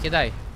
aqui, Dai.